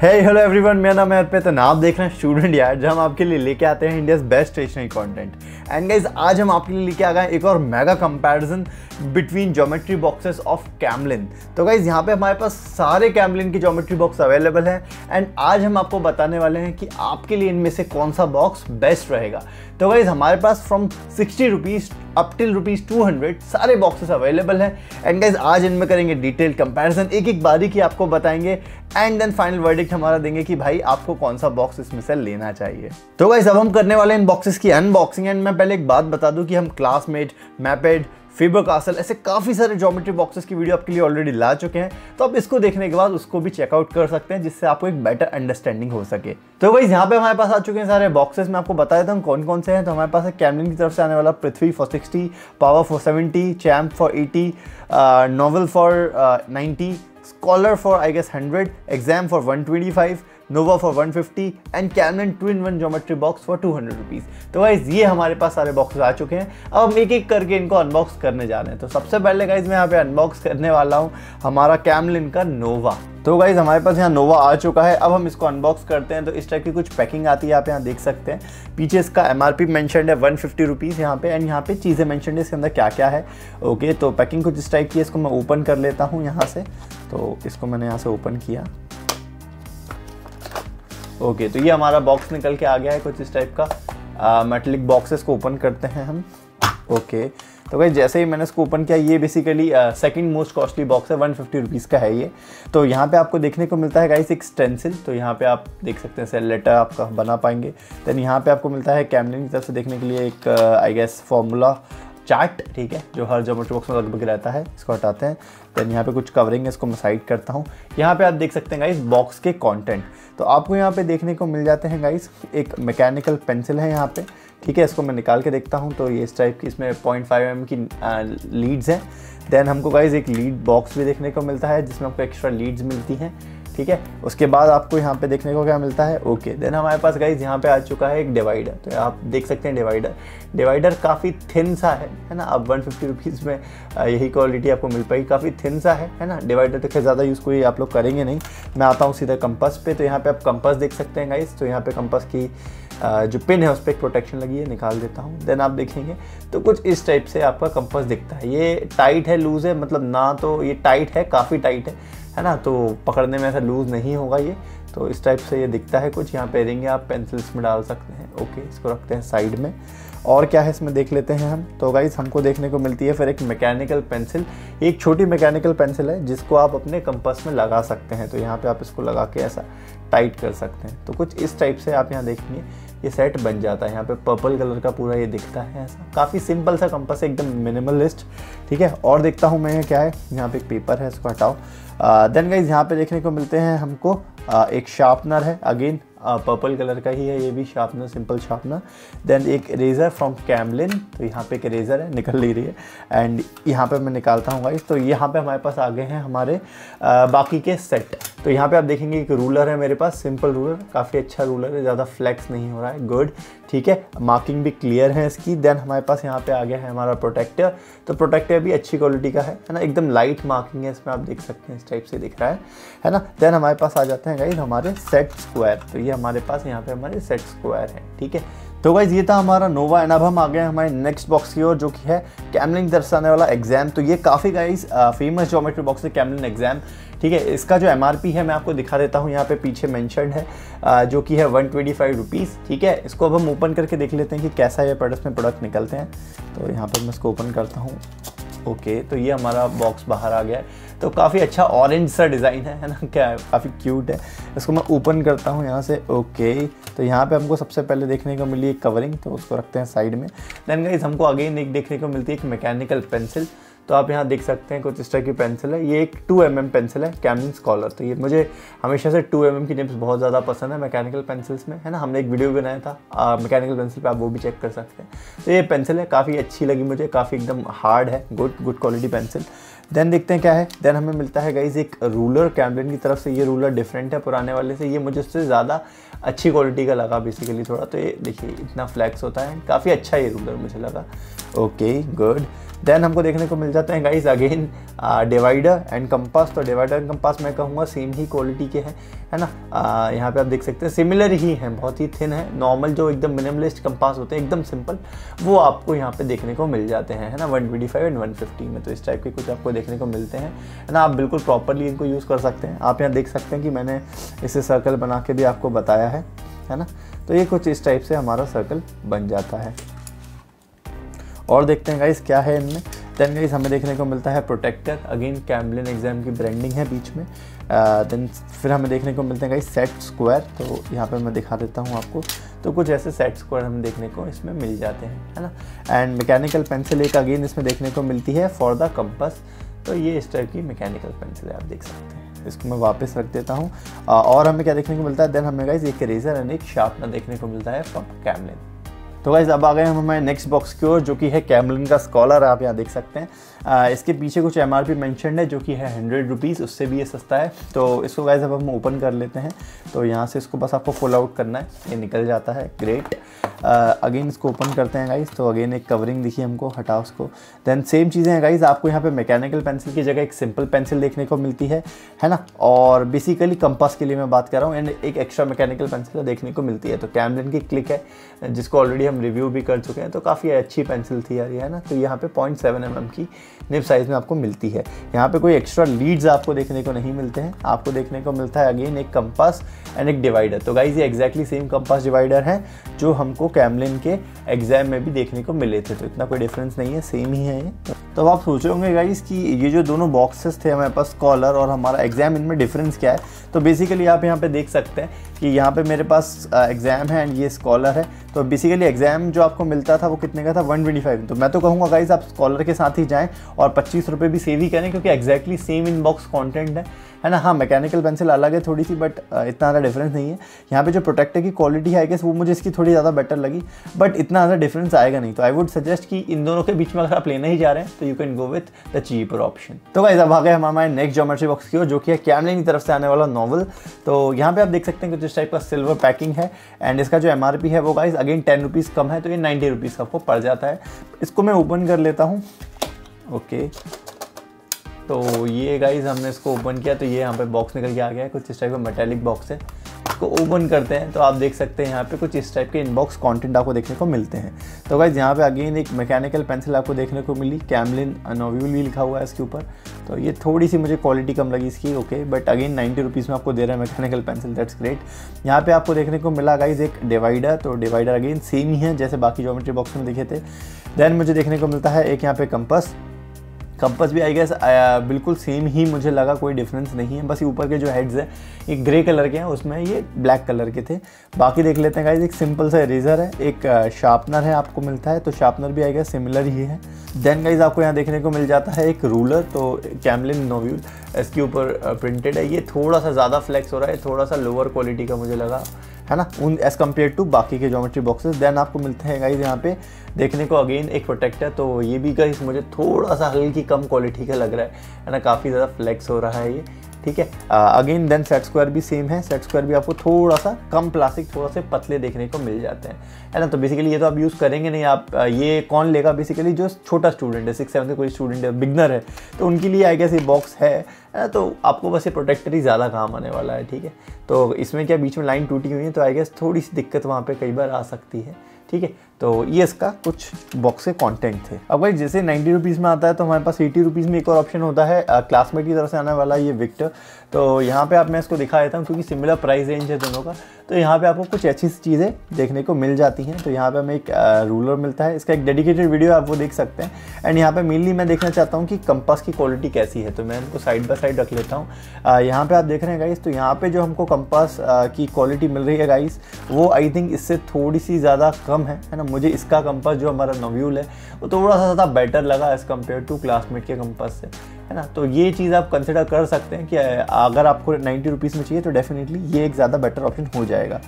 है hello everyone मेरा नाम है अर्पित और आप देख रहे हैं स्टूडेंट यार जहाँ हम आपके लिए लेके आते हैं India's best stationery content and guys आज हम आपके लिए लेके आ गए एक और mega comparison between geometry boxes of Camlin तो गाइज़ यहाँ पे हमारे पास सारे कैमलिन की ज्योमेट्री बॉक्स अवेलेबल है। एंड आज हम आपको बताने वाले हैं कि आपके लिए इनमें से कौन सा बॉक्स बेस्ट रहेगा। तो गाइज़ हमारे पास from sixty rupees up till rupees two hundred सारे बॉक्सेस अवेलेबल हैं। एंड गाइज़ आज इनमें करेंगे डिटेल कंपैरिजन एक एक बारी की आपको बताएँगे। एंड देन फाइनल वर्डिक्ट हमारा देंगे कि भाई, आपको कौन सा बॉक्स इसमें से लेना चाहिए। तो गाइज़ अब हम करने वाले इन बॉक्सेस की अनबॉक्सिंग एंड मैं पहले एक बात बता दूँ कि हम क्लासमेट मैपेड फीबर कासल ऐसे काफ़ी सारे जोमेट्री बॉक्सेस की वीडियो आपके लिए ऑलरेडी ला चुके हैं। तो आप इसको देखने के बाद उसको भी चेकआउट कर सकते हैं, जिससे आपको एक बेटर अंडरस्टैंडिंग हो सके। तो वही यहाँ पे हमारे पास आ चुके हैं सारे बॉक्सेस मैं आपको बता देता हूँ कौन कौन से हैं। तो हमारे पास है कैमलिन की तरफ़ से आने वाला Prithvi for sixty Power for seventy Champ for eighty Novel for ninety Scholar for I guess hundred Exam for one twenty five Nova for 150 and Camlin two in one geometry box for 200 rupees तो guys ये हमारे पास सारे boxes आ चुके हैं। अब हम एक एक करके इनको अनबॉक्स करने जा रहे हैं। तो सबसे पहले गाइज़ मैं यहाँ पे अनबॉक्स करने वाला हूँ हमारा कैमलिन का नोवा तो गाइज़ हमारे पास यहाँ नोवा आ चुका है। अब हम इसको अनबॉक्स करते हैं। तो इस टाइप की कुछ पैकिंग आती है, आप यहाँ देख सकते हैं। पीछे इसका एम आर पी मैंशन है वन फिफ्टी रुपीज़ यहाँ पे। एंड यहाँ पे चीज़ें मैंशन है, इसके अंदर क्या क्या है। ओके तो पैकिंग कुछ इस टाइप की है, इसको मैं ओपन कर लेता हूँ यहाँ से। तो इसको मैंने यहाँ से ओपन किया। ओके तो ये हमारा बॉक्स निकल के आ गया है कुछ इस टाइप का। मेटलिक बॉक्सेस को ओपन करते हैं हम। ओके तो भाई जैसे ही मैंने इसको ओपन किया, ये basically second most costly box है वन फिफ्टी रुपीज़ का है ये। तो यहाँ पे आपको देखने को मिलता है गाइस एक स्टेंसिल तो यहाँ पे आप देख सकते हैं सेल लेटर आपका बना पाएँगे। देन यहाँ पे आपको मिलता है कैमलिन की तरफ़ से देखने के लिए एक आई गेस फॉर्मूला चार्ट, ठीक है, जो हर जोमेट्री बॉक्स में लगभग रहता है, इसको हटाते हैं। देन यहाँ पे कुछ कवरिंग है, इसको मैं साइड करता हूँ। यहाँ पे आप देख सकते हैं गाइस बॉक्स के कंटेंट तो आपको यहाँ पे देखने को मिल जाते हैं गाइस एक मैकेनिकल पेंसिल है यहाँ पे, ठीक है, इसको मैं निकाल के देखता हूँ। तो ये इस टाइप की, इसमें पॉइंट फाइव एम की लीड्स हैं। देन हमको गाइज़ एक लीड बॉक्स भी देखने को मिलता है, जिसमें आपको एक्स्ट्रा लीड्स मिलती हैं। ठीक है? उसके बाद आपको यहाँ पे देखने को क्या मिलता है? ओके देन हमारे पास गाइज़ यहाँ पे आ चुका है एक डिवाइडर तो आप देख सकते हैं डिवाइडर डिवाइडर काफ़ी थिन सा है है ना? अब वन फिफ्टी में यही क्वालिटी आपको मिल पाएगी काफ़ी थिन सा है है ना? डिवाइडर तो खैर ज़्यादा यूज़ कोई आप लोग करेंगे नहीं। मैं आता हूँ सीधा कंपस पे। तो यहाँ पे आप कंपस देख सकते हैं गाइज़ तो यहाँ पे कंपस की जो पिन है उस पर प्रोटेक्शन लगी है, निकाल देता हूँ देन आप देखेंगे। तो कुछ इस टाइप से आपका कंपस दिखता है। ये टाइट है लूज़ है मतलब ना तो ये टाइट है, काफ़ी टाइट है है ना? तो पकड़ने में ऐसा लूज़ नहीं होगा ये। तो इस टाइप से ये दिखता है कुछ। यहाँ पे रिंग आप पेंसिल्स में डाल सकते हैं। ओके इसको रखते हैं साइड में। और क्या है इसमें देख लेते हैं हम। तो गाइज़ हमको देखने को मिलती है फिर एक मैकेनिकल पेंसिल एक छोटी मैकेनिकल पेंसिल है, जिसको आप अपने कंपस में लगा सकते हैं। तो यहाँ पे आप इसको लगा के ऐसा टाइट कर सकते हैं। तो कुछ इस टाइप से आप यहाँ देखेंगे। ये सेट बन जाता है। यहाँ पे पर्पल कलर का पूरा ये दिखता है। ऐसा काफ़ी सिंपल सा कंपस है एकदम मिनिमलिस्ट ठीक है? और देखता हूँ मैं क्या है। यहाँ पे एक पेपर है इसको हटाओ। देन गाइज़ यहाँ पे देखने को मिलते हैं हमको आ, एक शार्पनर है। अगेन पर्पल कलर का ही है ये भी शार्पनर सिंपल शार्पनर देन एक रेज़र फ्रॉम कैमलिन तो यहाँ पे एक रेज़र है निकल नहीं रही है. एंड यहाँ पे मैं निकालता हूँ गाइस तो यहाँ पे हमारे पास आ गए हैं हमारे आ, बाकी के सेट तो यहाँ पे आप देखेंगे एक रूलर है मेरे पास सिंपल रूलर काफ़ी अच्छा रूलर है ज़्यादा फ्लैक्स नहीं हो रहा है गुड ठीक है मार्किंग भी क्लियर है इसकी. देन हमारे पास यहाँ पे आ गया है हमारा प्रोटेक्टर तो प्रोटेक्टर भी अच्छी क्वालिटी का है है ना? एकदम लाइट मार्किंग है इसमें आप देख सकते हैं इस टाइप से दिख रहा है है ना? देन हमारे पास आ जाते हैं गाइज़ हमारे सेट स्क्वायर तो ये हमारे पास, यहाँ पे हमारे सेट स्क्वायर है, ठीक है? तो गाइज़ ये था हमारा नोवा एंड अब हम आ गए हमारे नेक्स्ट बॉक्स की ओर, जो कि है से आने वाला एग्ज़ाम तो ये काफ़ी गाइज़ फ़ेमस जोमेट्री बॉक्स है कैमलिन एग्ज़ाम ठीक है? इसका जो एमआरपी है, मैं आपको दिखा देता हूँ, यहाँ पे पीछे मैंशन है जो कि है वन ट्वेंटी ठीक है? इसको अब हम ओपन करके देख लेते हैं कि कैसा ये प्रोडक्ट में प्रोडक्ट निकलते हैं। तो यहाँ पर मैं इसको ओपन करता हूँ। ओके तो ये हमारा बॉक्स बाहर आ गया है। तो काफ़ी अच्छा ऑरेंज सा डिज़ाइन है है ना? क्या काफ़ी क्यूट है। इसको मैं ओपन करता हूँ यहाँ से। ओके तो यहाँ पे हमको सबसे पहले देखने को मिली एक कवरिंग तो उसको रखते हैं साइड में। देन गाइज़ हमको अगेन एक देखने को मिलती है एक मैकेनिकल पेंसिल तो आप यहाँ देख सकते हैं कुछ इस तरह की पेंसिल है। ये एक टू एम एम पेंसिल है कैमलिन स्कॉलर तो ये मुझे हमेशा से टू एम एम की निप्स बहुत ज़्यादा पसंद है मैकेनिकल पेंसिल्स में, है ना? हमने एक वीडियो बनाया था मैकेनिकल पेंसिल पे, आप वो भी चेक कर सकते हैं। तो ये पेंसिल है, काफ़ी अच्छी लगी मुझे, काफ़ी एकदम हार्ड है good good quality pencil then देखते हैं क्या है। देन हमें मिलता है गाइज़ एक रूलर कैमलिन की तरफ़ से। ये रूलर डिफरेंट है पुराने वाले से। ये मुझे उससे ज़्यादा अच्छी क्वालिटी का लगा बेसिकली थोड़ा। तो ये देखिए, इतना फ्लैक्स होता है। काफ़ी अच्छा ये रूलर मुझे लगा। ओके गुड देन हमको देखने को मिल जाते हैं guys again divider and compass तो डिवाइडर एंड कंपास मैं कहूँगा सेम ही क्वालिटी के हैं है ना? Uh, यहाँ पे आप देख सकते हैं सिमिलर ही हैं बहुत ही थिन है. नॉर्मल जो एकदम मिनिमलिस्ट कंपास होते हैं एकदम सिंपल वो आपको यहाँ पे देखने को मिल जाते हैं है ना? One twenty five and one fifty में तो इस टाइप के कुछ आपको देखने को मिलते हैं है ना? आप बिल्कुल प्रॉपरली इनको यूज़ कर सकते हैं। आप यहाँ देख सकते हैं कि मैंने इसे सर्कल बना के भी आपको बताया है है ना? तो ये कुछ इस टाइप से हमारा सर्कल बन जाता है। और देखते हैं गाइस क्या है इनमें। देन गाइस हमें देखने को मिलता है प्रोटेक्टर अगेन कैम्बलिन एग्ज़ाम की ब्रांडिंग है बीच में। देन फिर हमें देखने को मिलते हैं गाइस सेट स्क्वायर तो यहाँ पे मैं दिखा देता हूँ आपको। तो कुछ ऐसे सेट स्क्वायर हमें देखने को इसमें मिल जाते हैं, है ना? एंड मैकेनिकल पेंसिल एक अगेन इसमें देखने को मिलती है फॉर द कंपस तो ये इस टाइप की मैकेनिकल पेंसिल है, आप देख सकते हैं। इसको मैं वापस रख देता हूँ। और हमें क्या देखने को मिलता है? देन हमें गाइज़ एक रेजर एंड एक शार्पनर देखने को मिलता है फ्रॉम कैमलिन तो गाइज़ अब आ गए हम हमारे नेक्स्ट बॉक्स की ओर जो कि है कैमलिन का स्कॉलर आप यहाँ देख सकते हैं। आ, इसके पीछे कुछ एम आर पी मैंशन है जो कि है हंड्रेड रुपीज़ उससे भी ये सस्ता है। तो इसको गाइज़ अब हम ओपन कर लेते हैं। तो यहाँ से इसको बस आपको फुल आउट करना है। ये निकल जाता है ग्रेट अगेन इसको ओपन करते हैं गाइज़ तो अगेन एक कवरिंग दिखी हमको हटाओ उसको। देन सेम चीज़ें हैं गाइज़ आपको यहाँ पे मैकेनिकल पेंसिल की जगह एक सिंपल पेंसिल देखने को मिलती है है ना? और बेसिकली कंपास के लिए मैं बात कर रहा हूँ एंड एक एक्स्ट्रा मैकेनिकल पेंसिल देखने को मिलती है। तो कैमलिन की क्लिक है जिसको ऑलरेडी हम रिव्यू भी कर चुके हैं तो काफ़ी अच्छी पेंसिल थी यार ये, है ना? तो यहाँ पे पॉइंट सेवन एम की निप साइज़ में आपको मिलती है। यहाँ पे कोई एक्स्ट्रा लीड्स आपको देखने को नहीं मिलते हैं। आपको देखने को मिलता है अगेन एक कंपास एंड एक डिवाइडर तो गाइज़ ये एक्जैक्टली सेम कंपास डिवाइडर है जो हमको कैमलिन के एग्ज़ाम में भी देखने को मिले थे। तो इतना कोई डिफरेंस नहीं है सेम ही है ये। तो आप सोचे होंगे गाइज़ कि ये जो दोनों बॉक्सेस थे हमारे पास कॉलर और हमारा एग्ज़ाम इनमें डिफरेंस क्या है? तो बेसिकली आप यहाँ पे देख सकते हैं कि यहाँ पे मेरे पास एग्ज़ाम है एंड ये स्कॉलर है। तो बेसिकली एग्ज़ाम जो आपको मिलता था वो कितने का था? 125 तो मैं तो कहूँगा गाइज़ आप स्कॉलर के साथ ही जाएँ और पच्चीस रुपये भी सेव ही करें क्योंकि exactly same in box content है। है ना? हाँ मैकेनिकल पेंसिल अलग है थोड़ी सी बट इतना ज़्यादा डिफरेंस नहीं है। यहाँ पे जो प्रोटेक्टर की क्वालिटी है आई गेस वो मुझे इसकी थोड़ी ज़्यादा बेटर लगी बट इतना ज़्यादा डिफरेंस आएगा नहीं। तो आई वुड सजेस्ट कि इन दोनों के बीच में अगर आप लेना ही जा रहे हैं तो you can go with the cheaper option तो गाइज़ अब आ गए हमारे नेक्स्ट जोमेट्री बॉक्स की ओर, जो कि है कैमलिन की तरफ़ से आने वाला नॉवल तो यहाँ पे आप देख सकते हैं कुछ इस टाइप का सिल्वर पैकिंग है एंड इसका जो एम है वो गाइज़ अगेन टेन रुपीज़ कम है तो ये नाइन्टी रुपीज़ का आपको पड़ जाता है। इसको मैं ओपन कर लेता हूँ। ओके तो ये गाइज़ हमने इसको ओपन किया तो ये यहाँ पे बॉक्स निकल के आ गया है। कुछ इस टाइप का मेटेलिक बॉक्स है। इसको ओपन करते हैं तो आप देख सकते हैं यहाँ पे कुछ इस टाइप के इनबॉक्स कंटेंट आपको देखने को मिलते हैं। तो गाइज़ यहाँ पे अगेन एक मैकेनिकल पेंसिल आपको देखने को मिली कैमलिन नोव्यूल भी लिखा हुआ है इसके ऊपर। तो ये थोड़ी सी मुझे क्वालिटी कम लगी इसकी okay but again ninety rupees में आपको दे रहा है मैकेनिकल पेंसिल दैट्स ग्रेट यहाँ पे आपको देखने को मिला गाइज़ एक डिवाइडर तो डिवाइडर अगेन सेम ही है जैसे बाकी जोमेट्री बॉक्स में दिखे थे। देन मुझे देखने को मिलता है एक यहाँ पे कंपस कंपस भी आई गेस बिल्कुल सेम ही मुझे लगा, कोई डिफरेंस नहीं है। बस ऊपर के जो हेड्स हैं, ये ग्रे कलर के हैं, उसमें ये ब्लैक कलर के थे। बाकी देख लेते हैं गाइज़ एक सिंपल सा इरेजर है, एक शार्पनर है, आपको मिलता है तो शार्पनर भी आई गेस सिमिलर ही है। देन गाइज़ आपको यहाँ देखने को मिल जाता है एक रूलर तो कैमलिन नोव्यूल इसके ऊपर प्रिंटेड है। ये थोड़ा सा ज़्यादा फ्लैक्स हो रहा है, थोड़ा सा लोअर क्वालिटी का मुझे लगा। है ना? उन एज़ कंपेयर टू बाकी के जोमेट्री बॉक्सेस देन आपको मिलते हैं गाइज़ यहाँ पे। देखने को अगेन एक प्रोटेक्टर तो ये भी गाइज़ मुझे थोड़ा सा हल्की कम क्वालिटी का लग रहा है। है ना? काफ़ी ज़्यादा फ्लैक्स हो रहा है ये। ठीक है? अगेन देन सेट स्क्वायर भी सेम है. सेट स्क्वायर भी आपको थोड़ा सा कम प्लास्टिक थोड़ा से पतले देखने को मिल जाते हैं. है ना? तो बेसिकली ये तो आप यूज़ करेंगे नहीं. आप ये कौन लेगा? बेसिकली जो छोटा स्टूडेंट है सिक्स सेवन कोई स्टूडेंट है बिगनर है तो उनके लिए आई गेस ये बॉक्स है. ना? तो आपको बस ये प्रोटेक्टर ही ज़्यादा काम आने वाला है, ठीक है? तो इसमें क्या बीच में लाइन टूटी हुई है तो आई गेस थोड़ी सी दिक्कत वहाँ पर कई बार आ सकती है, ठीक है? तो ये इसका कुछ बॉक्स के कंटेंट थे। अब भाई, जैसे नाइन्टी रुपीज़ में आता है तो हमारे पास एटी रुपीज़ में एक और ऑप्शन होता है क्लासमेट की तरफ़ से आने वाला ये विक्टर तो यहाँ पे आप, मैं इसको दिखा देता हूँ, क्योंकि सिमिलर प्राइस रेंज है दोनों का। तो यहाँ पे आपको कुछ अच्छी सी चीज़ें देखने को मिल जाती हैं। तो यहाँ पे हमें एक रूलर मिलता है। इसका एक डेडिकेटेड वीडियो आप वो देख सकते हैं। एंड यहाँ पे मेनली मैं देखना चाहता हूँ कि कंपास की क्वालिटी कैसी है। तो मैं इनको साइड बाय साइड रख लेता हूँ। यहाँ पे आप देख रहे हैं गाइस तो यहाँ पे जो हमको कंपास की क्वालिटी मिल रही है गाइस वो आई थिंक इससे थोड़ी सी ज़्यादा कम है ना? मुझे इसका कंपास जो हमारा नव्यूल है, वो थोड़ा सा ज़्यादा बेटर लगा एज़ कंपेयर टू क्लासमेट के कंपास से, है ना? तो ये चीज़ आप कंसिडर कर सकते हैं कि अगर आपको नाइन्टी रुपीज़ में चाहिए तो डेफिनेटली ये एक ज़्यादा बेटर ऑप्शन हो जाएगा।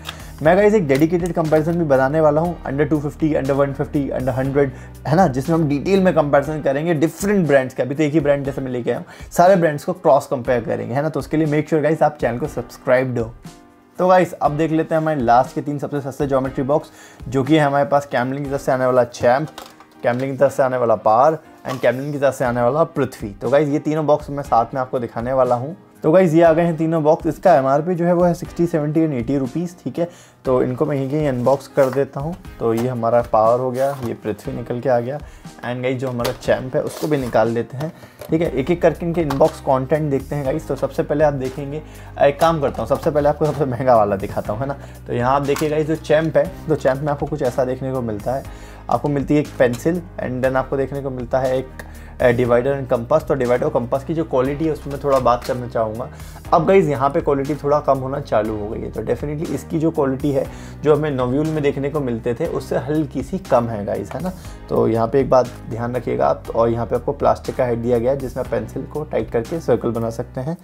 मैं गाइज़ एक डेडिकेटेड कंपैरिजन भी बनाने वाला हूँ अंडर 250 अंडर 150 अंडर 100 है ना? जिसमें हम डिटेल में कंपैरिजन करेंगे डिफरेंट ब्रांड्स का, अभी तो एक ही ब्रांड जैसे मैं लेके आया हूँ, सारे ब्रांड्स को क्रॉस कंपेयर करेंगे, है ना? तो उसके लिए मेक श्योर गाइज़ आप चैनल को सब्सक्राइब दो तो गाइस अब देख लेते हैं हमारे लास्ट के तीन सबसे सस्ते ज्योमेट्री बॉक्स जो कि हमारे पास कैमलिंग की तरफ़ से आने वाला चैम्प कैमलिंग की तरफ़ से आने वाला पार एंड कैमलिन की तरफ़ से आने वाला पृथ्वी। तो गाइज़ ये तीनों बॉक्स मैं साथ में आपको दिखाने वाला हूँ। तो गाइज़ ये आ गए हैं तीनों बॉक्स इसका एमआरपी जो है वो है sixty seventy and eighty rupees ठीक है? तो इनको मैं यहीं अनबॉक्स कर देता हूँ। तो ये हमारा पावर हो गया, ये पृथ्वी निकल के आ गया। एंड गाइज़ जो हमारा चैम्प है, उसको भी निकाल लेते हैं, ठीक है? एक एक करके इनके इनबॉक्स कंटेंट देखते हैं गाइज़ तो सबसे पहले आप देखेंगे, एक काम करता हूँ, सबसे पहले आपको सबसे महँगा वाला दिखाता हूँ, है ना? तो यहाँ आप देखिएगा जो चैम्प है तो चैम्प में आपको कुछ ऐसा देखने को मिलता है। आपको मिलती है एक पेंसिल एंड देन आपको देखने को मिलता है एक डिवाइडर एंड कंपास तो डिवाइडर और कंपास की जो क्वालिटी है, उसमें थोड़ा बात करना चाहूँगा। अब गाइज़ यहाँ पे क्वालिटी थोड़ा कम होना चालू हो गई है तो डेफिनेटली इसकी जो क्वालिटी है, जो हमें नोव्यूल में देखने को मिलते थे, उससे हल्की सी कम है गाइज़ है ना? तो यहाँ पे एक बात ध्यान रखिएगा आप, और यहाँ पे आपको प्लास्टिक का हेड दिया गया है, जिसमें पेंसिल को टाइट करके सर्कल बना सकते हैं।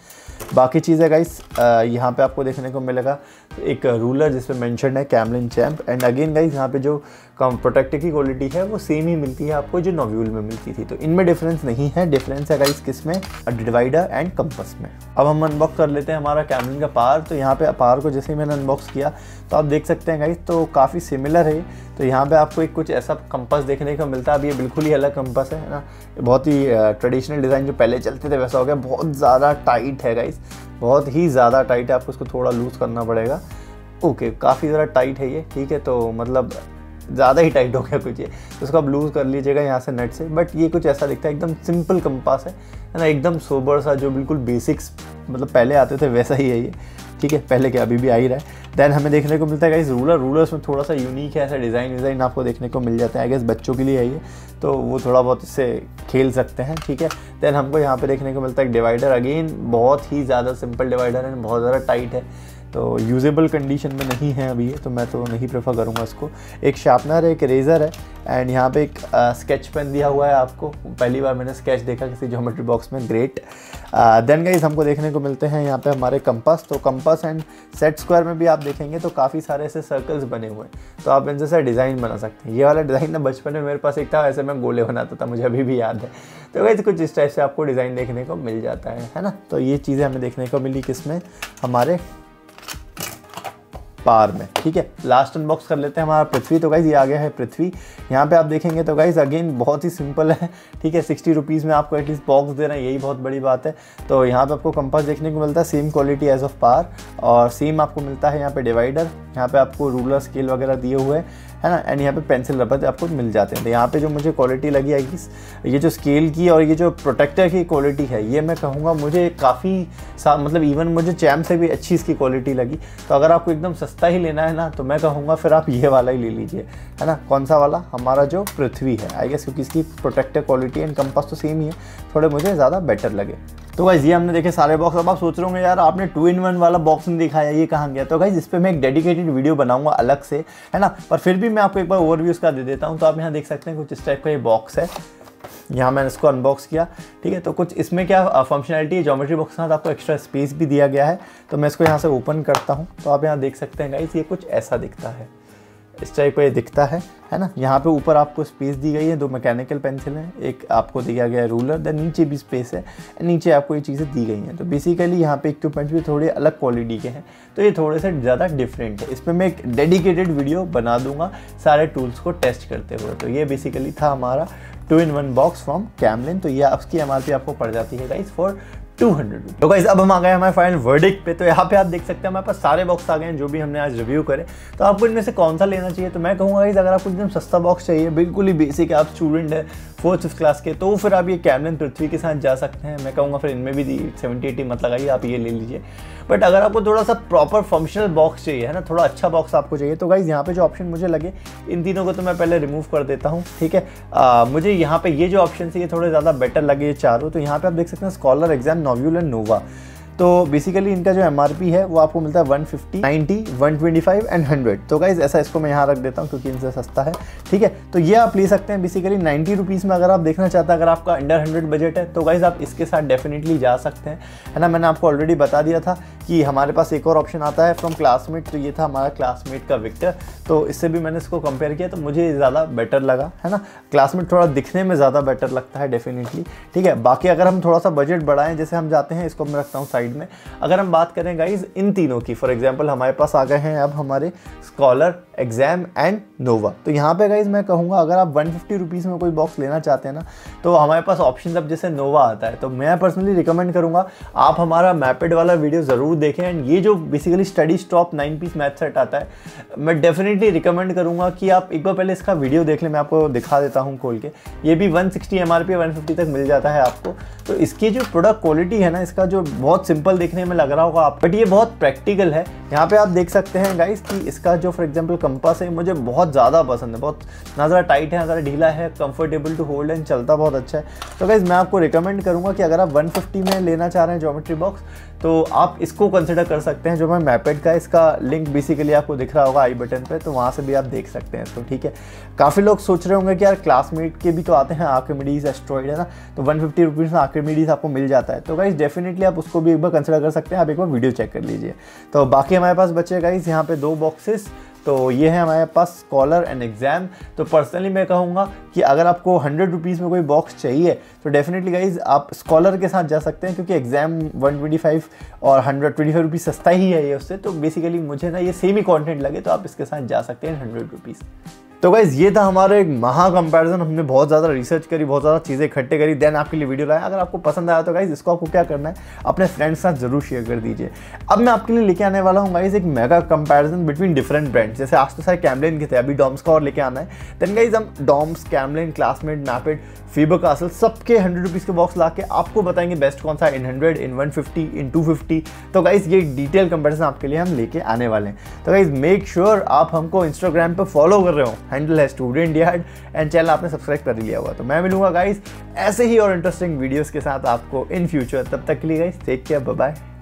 बाकी चीज़ें गाइस यहाँ पे आपको देखने को मिलेगा। एक रूलर जिस जिसमें मैंशन है Camlin Champ and again guys यहाँ पे जो प्रोटेक्टर की क्वालिटी है, वो सेम ही मिलती है आपको जो नोव्यूल में मिलती थी। तो इनमें डिफरेंस नहीं है। डिफरेंस है गाइस किसमें? डिवाइडर एंड कंपस में। अब हम अनबॉक्स कर लेते हैं हमारा कैमलिन का पार। तो यहाँ पे पार को जैसे ही मैंने अनबॉक्स किया तो आप देख सकते हैं गाइस तो काफ़ी सिमिलर है। तो यहाँ पे आपको एक कुछ ऐसा कंपस देखने को मिलता है। अब ये बिल्कुल ही अलग कंपस है ना? बहुत ही ट्रेडिशनल डिज़ाइन जो पहले चलते थे, वैसा हो गया। बहुत ज़्यादा टाइट है गाइस बहुत ही ज़्यादा टाइट है, आपको उसको थोड़ा लूज़ करना पड़ेगा। ओके काफ़ी ज़रा टाइट है ये, ठीक है? तो मतलब ज़्यादा ही टाइट हो गया कुछ ये। तो उसको आप लूज़ कर लीजिएगा यहाँ से नेट से। बट ये कुछ ऐसा दिखता है, एकदम सिंपल कंपास है। ना, एकदम सोबर सा, जो बिल्कुल बेसिक्स मतलब पहले आते थे, वैसा ही है ये। ठीक है, पहले के अभी भी आ ही रहा है। देन हमें देखने को मिलता है गाइज़ रूलर रूलर्स में थोड़ा सा यूनिक है, ऐसा डिज़ाइन डिज़ाइन आपको देखने को मिल जाता है आई गेस बच्चों के लिए है ये। तो वो थोड़ा बहुत इससे खेल सकते हैं, ठीक है। देन हमको यहाँ पे देखने को मिलता है डिवाइडर अगेन बहुत ही ज़्यादा सिंपल डिवाइडर है, बहुत ज़्यादा टाइट है। तो यूजेबल कंडीशन में नहीं है अभी तो मैं तो नहीं प्रेफर करूँगा इसको। एक शार्पनर है, एक रेज़र है एंड यहाँ पे एक स्केच पेन दिया हुआ है आपको। पहली बार मैंने स्केच देखा किसी ज्योमेट्री बॉक्स में ग्रेट देन गाइज़ हमको देखने को मिलते हैं यहाँ पे हमारे कंपास तो कंपास एंड सेट स्क्वायर में भी आप देखेंगे तो काफ़ी सारे ऐसे सर्कल्स बने हुए हैं। तो आप इनसे डिज़ाइन बना सकते हैं। ये वाला डिज़ाइन ना बचपन में मेरे पास एक था वैसे मैं गोले बनाता था, मुझे अभी भी याद है। तो वैसे कुछ इस टाइप से आपको डिज़ाइन देखने को मिल जाता है है ना? तो ये चीज़ें हमें देखने को मिली किसमें हमारे पार में, ठीक है? लास्ट अनबॉक्स कर लेते हैं हमारा पृथ्वी। तो गाइज़ ये आ गया है पृथ्वी। यहाँ पे आप देखेंगे तो गाइज़ अगेन बहुत ही सिंपल है, ठीक है? सिक्सटी रुपीज़ में आपको एटलीस्ट बॉक्स दे रहे हैं, यही बहुत बड़ी बात है। तो यहाँ पे आपको कंपास देखने को मिलता है same quality as of par और सेम आपको मिलता है यहाँ पे डिवाइडर यहाँ पे आपको रूलर स्केल वगैरह दिए हुए हैं ना? एंड यहाँ पे पेंसिल रबर आपको मिल जाते हैं। तो यहाँ पे जो मुझे क्वालिटी लगी है ये जो स्केल की और ये जो प्रोटेक्टर की क्वालिटी है, ये मैं कहूँगा मुझे काफ़ी मतलब इवन मुझे चैम से भी अच्छी इसकी क्वालिटी लगी। तो अगर आपको एकदम सस्ता ही लेना है ना तो मैं कहूँगा फिर आप ये वाला ही ले लीजिए, है ना? कौन सा वाला? हमारा जो पृथ्वी है आई गेस क्योंकि इसकी प्रोटेक्टर क्वालिटी एंड कंपास तो सेम ही है, थोड़े मुझे ज़्यादा बेटर लगे। तो गाइज़ ये हमने देखे सारे बॉक्स अब आप सोच रहे होंगे, यार, आपने टू इन वन वाला बॉक्स नहीं दिखाया, ये कहाँ गया? तो गाइज़ इस पर मैं एक डेडिकेटेड वीडियो बनाऊँगा अलग से, है ना? पर फिर भी मैं आपको एक बार ओवरव्यू उसका दे देता हूँ तो आप यहाँ देख सकते हैं कुछ इस टाइप का ये बॉक्स है। यहाँ मैंने इसको अनबॉक्स किया। ठीक है तो कुछ इसमें क्या फंक्शनलिटी जोमेट्री बॉक्स के साथ आपको एक्स्ट्रा स्पेस भी दिया गया है। तो मैं इसको यहाँ से ओपन करता हूँ। तो आप यहाँ देख सकते हैं गाइस ये कुछ ऐसा दिखता है। इस टाइप का ये दिखता है है ना? यहाँ पे ऊपर आपको स्पेस दी गई है, दो मैकेनिकल पेंसिल हैं। एक आपको दिया गया है रूलर देन नीचे भी स्पेस है। नीचे आपको ये चीज़ें दी गई हैं। तो बेसिकली यहाँ पे इक्विपमेंट्स भी थोड़े अलग क्वालिटी के हैं। तो ये थोड़े से ज़्यादा डिफरेंट है। इसमें मैं एक डेडिकेटेड वीडियो बना दूँगा सारे टूल्स को टेस्ट करते हुए। तो ये बेसिकली था हमारा two in one box from Camlin तो ये उसकी एम आपको पड़ जाती है गाइज़ फॉर टू हंड्रेड तो गाइज़ अब हम आ गए हमारे फाइनल वर्डिक पे। तो यहाँ पे आप देख सकते हैं, हमारे पास सारे बॉक्स आ गए हैं जो भी हमने आज रिव्यू करे। तो आपको इनमें से कौन सा लेना चाहिए? तो मैं कहूँगा गाइज़ अगर आपको एकदम सस्ता बॉक्स चाहिए, बिल्कुल ही बेसिक है आप स्टूडेंट है फोर्थ फिफ्थ क्लास के तो फिर आप ये कैमरन पृथ्वी के साथ जा सकते हैं। मैं कहूँगा फिर इनमें भी सेवेंटी एटी मत लगाइए आप ये ले लीजिए। बट अगर आपको थोड़ा सा प्रॉपर फंक्शनल बॉक्स चाहिए है ना थोड़ा अच्छा बॉक्स आपको चाहिए तो गाइज़ यहाँ पे जो ऑप्शन मुझे लगे इन तीनों को तो मैं पहले रिमूव कर देता हूँ ठीक है? आ, मुझे यहाँ पे ये जो ऑप्शन है ये थोड़े ज़्यादा बेटर लगे चारों तो यहाँ पे आप देख सकते हैं Scholar Exam Nouvelle and Nova तो बेसिकली इनका जो एमआरपी है वो आपको मिलता है 150, 90, 125 एंड 100 तो गाइज़ ऐसा इसको मैं यहाँ रख देता हूँ क्योंकि इनसे सस्ता है। ठीक है? तो ये आप ले सकते हैं बेसिकली 90 रुपीज़ में अगर आप देखना चाहते हैं अगर आपका अंडर 100 बजट है तो गाइज़ आप इसके साथ डेफिनेटली जा सकते हैं। है ना? मैंने आपको ऑलरेडी बता दिया था कि हमारे पास एक और ऑप्शन आता है फ्रॉम क्लासमेट तो ये था हमारा क्लासमेट का विक्टर तो इससे भी मैंने इसको कंपेयर किया तो मुझे ज़्यादा बेटर लगा। है ना? क्लासमेट थोड़ा दिखने में ज़्यादा बेटर लगता है डेफिनेटली ठीक है? बाकी अगर हम थोड़ा सा बजट बढ़ाएँ जैसे हम जाते हैं इसको मैं रखता हूँ साइड में। अगर हम बात करें गाइज़ इन तीनों की फॉर एग्ज़ाम्पल हमारे पास आ गए हैं अब हमारे स्कॉलर एग्ज़ाम एंड नोवा तो यहाँ पे गाइज़ मैं कहूँगा, अगर आप वन फिफ्टी में कोई बॉक्स लेना चाहते हैं ना तो हमारे पास ऑप्शन अब जैसे नोवा आता है तो मैं पर्सनली रिकमेंड करूँगा, आप हमारा मैपेड वाला वीडियो ज़रूर देखें एंड ये जो basically study stop nine piece math set आता है, मैं डेफिनेटली रिकमेंड करूँगा कि आप एक बार पहले इसका वीडियो देख लें, मैं आपको दिखा देता हूँ खोल के। ये भी one sixty M R P one fifty तक मिल जाता है आपको। तो इसकी जो प्रोडक्ट क्वालिटी है ना, इसका जो बहुत सिंपल देखने में लग रहा होगा आप बट ये बहुत प्रैक्टिकल है। यहाँ पे आप देख सकते हैं गाइस कि इसका जो फॉर एग्जांपल कंपास है, मुझे बहुत ज़्यादा पसंद है। बहुत, ना ज़रा टाइट है, ना ज़रा ढीला है कंफर्टेबल टू होल्ड एंड चलता बहुत अच्छा है। तो गाइज़ मैं आपको रिकमेंड करूँगा कि अगर आप 150 में लेना चाह रहे हैं ज्योमेट्री बॉक्स तो आप इसको कंसिडर कर सकते हैं, जो मैं मैपेड का इसका लिंक बेसिकली आपको दिख रहा होगा आई बटन पर तो वहाँ से भी आप देख सकते हैं तो ठीक है? काफ़ी लोग सोच रहे होंगे कि यार क्लासमेट के भी तो आते हैं आर्किमिडीज एस्ट्रॉइड है ना? तो वन फिफ्टी रुपीज़ में आर्किमिडीज आपको मिल जाता है। तो गाइज़ डेफिनेटली आप उसको भी एक बार कंसिडर कर सकते हैं, आप एक बार वीडियो चेक कर लीजिए। तो बाकी हमारे पास बचे गाइज़ यहाँ पे दो बॉक्सेस तो ये है हमारे पास स्कॉलर एंड एग्ज़ाम तो पर्सनली मैं कहूँगा कि अगर आपको हंड्रेड रुपीज़ में कोई बॉक्स चाहिए तो डेफिनेटली गाइज़ आप स्कॉलर के साथ जा सकते हैं, क्योंकि एग्ज़ाम वन ट्वेंटी फाइव और हंड्रेड ट्वेंटी फाइव रुपीज़ सस्ता ही है ये उससे। तो बेसिकली मुझे ना ये सेम ही कॉन्टेंट लगे तो आप इसके साथ जा सकते हैं हंड्रेड रुपीज़ तो गाइज़ ये था हमारा एक महा कंपैरिजन हमने बहुत ज़्यादा रिसर्च करी, बहुत ज़्यादा चीज़ें इकट्ठे करी। देन आपके लिए वीडियो लाया। अगर आपको पसंद आया तो गाइज़ इसको आपको क्या करना है? अपने फ्रेंड्स साथ ज़रूर शेयर कर दीजिए। अब मैं आपके लिए लेके आने वाला हूँ गाइज़ एक mega comparison between different brands जैसे आज तो सारे कैमलिन के थे, अभी डॉम्स का और लेके आना है। देन गाइज़ हम Doms Camlin Classmate Maped Faber Castell सबके हंड्रेड रुपीज़ के बॉक्स ला के आपको बताएँगे बेस्ट कौन सा in hundred in one fifty in two fifty तो गाइज़ ये डिटेल कंपेरिजन आपके लिए हम लेके आने वाले हैं। तो गाइज़ मेक श्योर आप हमको इंस्टाग्राम पर फॉलो कर रहे हो। हैंडल है स्टूडेंट यार्ड एंड चैनल आपने सब्सक्राइब कर लिया हुआ तो मैं मिलूँगा गाइज़ ऐसे ही और इंटरेस्टिंग वीडियोज़ के साथ आपको इन फ्यूचर तब तक के लिए गाइज़ टेक केयर बाय